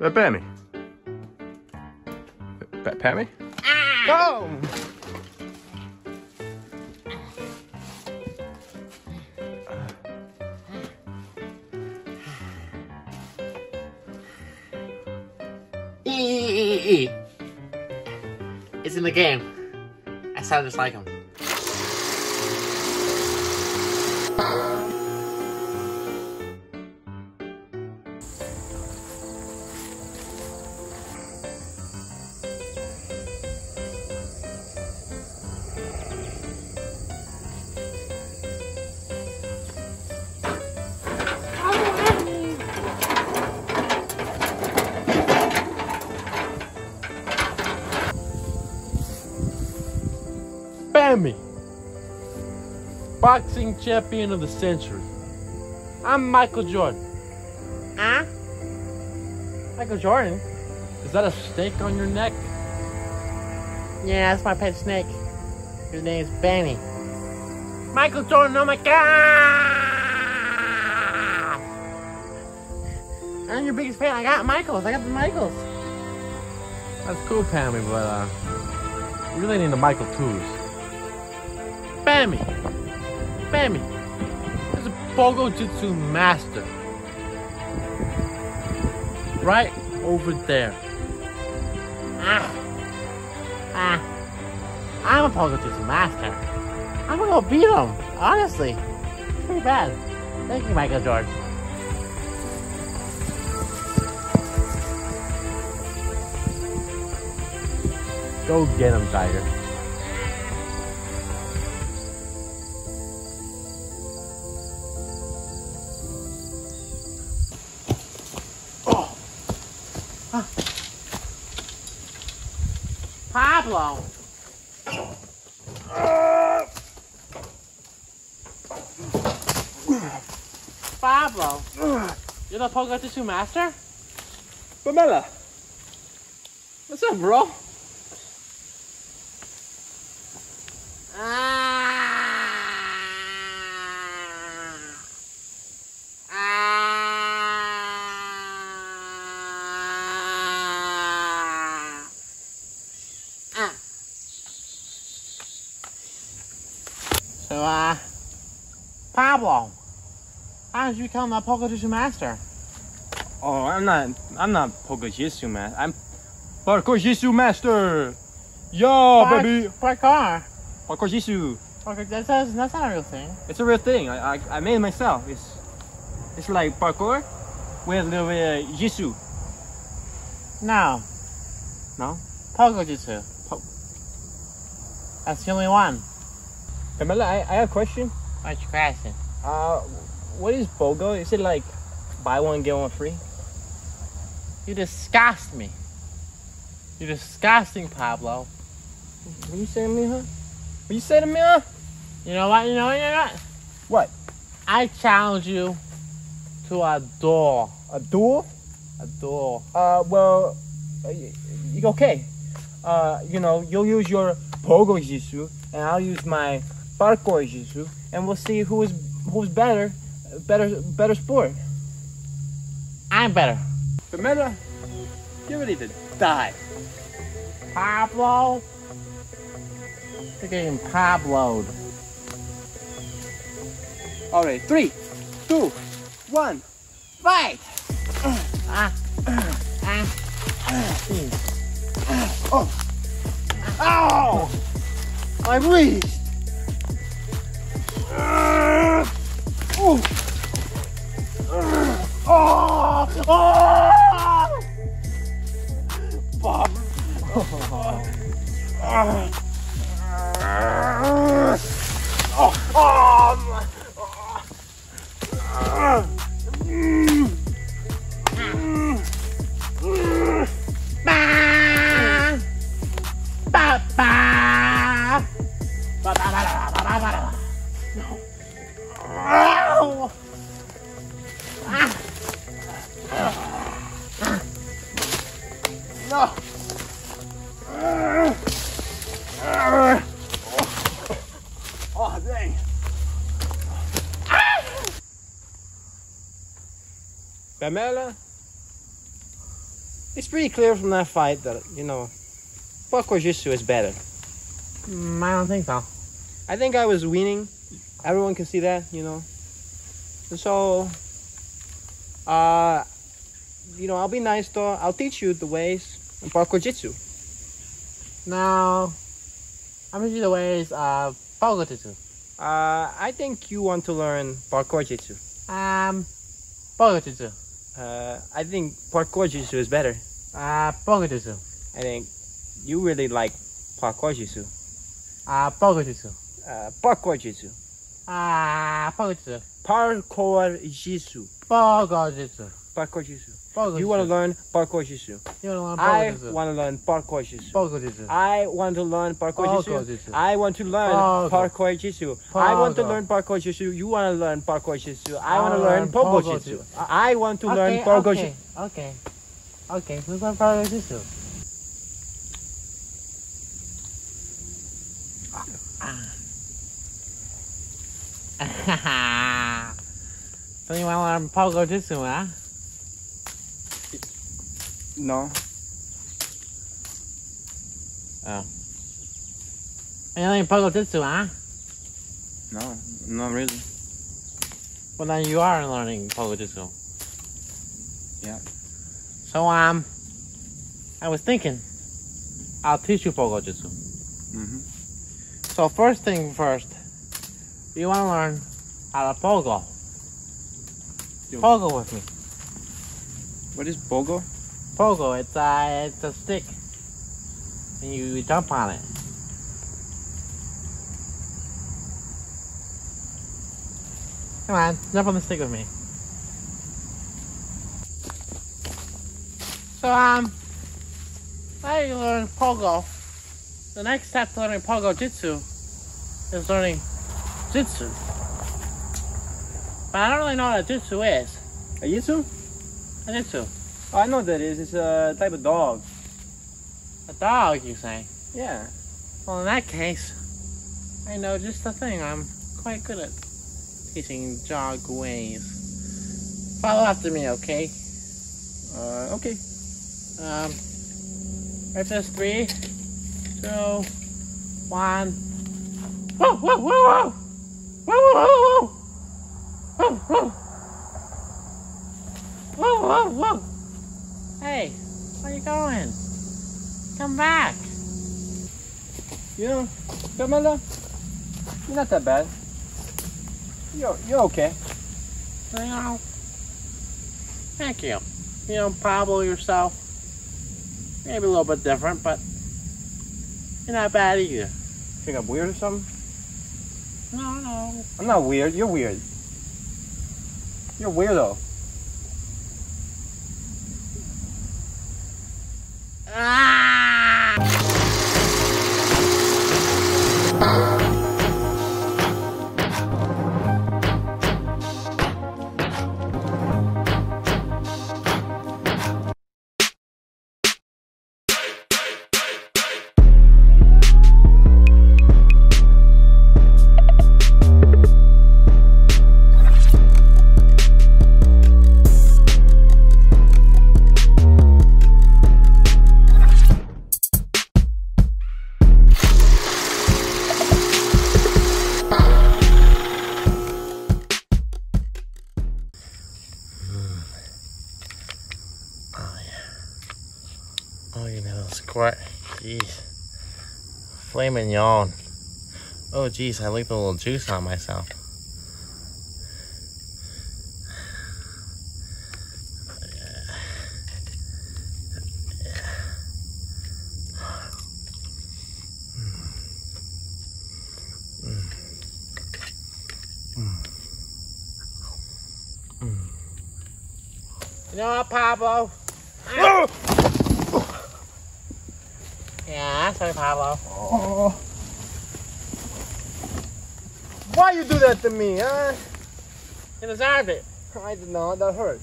Uh, Pammy. Pa Pammy? Go! E. It's in the game. I sound just like him. Boxing champion of the century. I'm Michael Jordan. Huh? Michael Jordan? Is that a snake on your neck? Yeah, that's my pet snake. His name is Benny. Michael Jordan, oh my god! I'm your biggest fan. I got Michaels. I got the Michaels. That's cool, Pammy, but uh, you really need the Michael twos. Bammy! There's a Pogo Jitsu master. Right over there. Ah. Ah. I'm a Pogo Jitsu master. I'm gonna go beat him. Honestly. Pretty bad. Thank you, Michael Jordan. Go get him, Tiger. Pablo! Pablo! You're the Pogo master? Pamela! What's up, bro? So, uh, Pablo, how did you become the Pogo Jitsu master? Oh, I'm not. I'm not Pogo Jitsu man. I'm Parkour master. Yo, Park- baby. Parkour. Parkour Jitsu. Parkour, that's, that's, not a real thing. It's a real thing. I I, I made it myself. It's it's like parkour with a little bit of Jitsu. No, No? Pogo Jitsu. Po- That's the only one. Pamela, I, I have a question. Why'd you crash it? Uh, what is BOGO? Is it like buy one get one free? You disgust me. You're disgusting, Pablo. What you say to me, huh? What you say to me, huh? You know what? You know what? You know what? What? I challenge you to a duel. A duel? A duel. Uh, well, uh, y- y- okay. Uh, you know, you'll use your Pogo Jitsu, and I'll use my Parkour Jitsu, and we'll see who is who's better, better, better sport. I'm better. Pamela, you're ready to die. Pablo. You're getting Pabloed. All right, three, two, one, fight! Ah. Ah. Ow! My wrist! Oh! Oh! Oh! Pamela, it's pretty clear from that fight that you know, parkour jiu-jitsu is better. Mm, I don't think so. I think I was winning. Everyone can see that, you know. And so, uh, you know, I'll be nice though. I'll teach you the ways in parkour jitsu. Now, I'm gonna do the ways of Pogo Jitsu. Uh, I think you want to learn parkour jitsu. Um, Pogo Jitsu. Uh, I think parkour jitsu is better. Uh, Pogo Jitsu. I think you really like parkour jitsu. Uh, Pogo Jitsu. Uh, parkour jitsu. Ah, Pogo Jitsu. Parkour jitsu. Pogo Jitsu. Parkour jitsu. You want to learn parkour jitsu. I want to learn parkour jitsu. I want to learn parkour Parkour jitsu. I want to learn parkour jitsu. I want to learn parkour jitsu. You want to learn parkour jitsu. I want to learn pogo jitsu. I want to learn okay, jitsu. okay. Okay, let's learn Pogo Jitsu. so you want to learn Pogo Jitsu, huh? No. You learning Pogo Jitsu, huh? No, not really. Well, then you are learning Pogo Jitsu. Yeah. So, um, I was thinking, I'll teach you Pogo Jitsu. Mm-hmm. So, first thing first, you want to learn how to Pogo. Yo. Pogo with me. What is pogo? Pogo, it's a, it's a stick. And you jump on it. Come on, jump on the stick with me. So, um, now you learn Pogo. The next step to learning Pogo Jitsu is learning Jitsu. But I don't really know what a Jitsu is. A jitsu? A Jitsu. Oh, I know what that is. It's a type of dog. A dog, you say? Yeah. Well, in that case, I know just the thing. I'm quite good at teaching dog ways. Follow after me, okay? Uh, okay. Um, if there's three, two, one. Whoa, whoa, whoa, whoa! Whoa, whoa, whoa, whoa! Whoa, whoa! Whoa, whoa, whoa! Hey, where you going? Come back! You know, Camila, you're not that bad. You're, you're okay. You know, thank you. You know, Pablo yourself. Maybe a little bit different, but you're not bad either. Think I'm weird or something? No, no. I'm not weird. You're weird. You're weirdo. Ah! Squirt. Jeez. Flaming yawn. Oh, jeez, I licked a little juice on myself. You know what, Pablo? Oh! Yeah, sorry, Pablo. Oh. Why you do that to me, huh? You deserved it. I did not. That hurt.